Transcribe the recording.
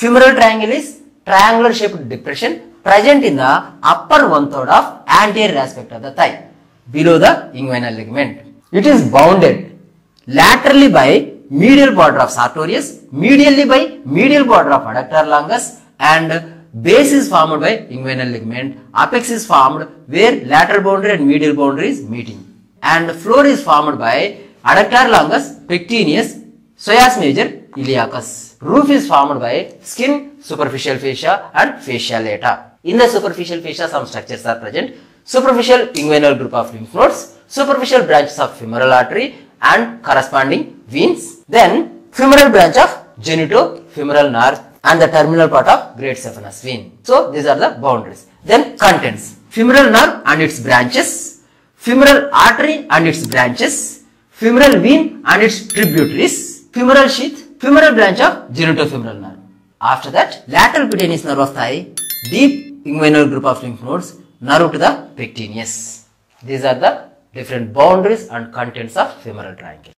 Femoral triangle is triangular shaped depression. Present in the upper one third of anterior aspect of the thigh. Below the inguinal ligament. It is bounded laterally by medial border of sartorius, medially by medial border of adductor longus and base is formed by inguinal ligament, apex is formed where lateral boundary and medial boundary is meeting. And floor is formed by adductor longus, pectineus, psoas major, iliacus. Roof is formed by skin, superficial fascia and fascia lata. In the superficial fascia some structures are present. Superficial inguinal group of lymph nodes, superficial branches of femoral artery and corresponding veins. Then femoral branch of genitofemoral nerve and the terminal part of great saphenous vein. So these are the boundaries. Then contents. Femoral nerve and its branches, femoral artery and its branches, femoral vein and its tributaries, femoral sheath, femoral branch of genitofemoral nerve. After that, lateral cutaneous nerve of thigh, deep inguinal group of lymph nodes, nerve to the pectineus. These are the different boundaries and contents of femoral triangle.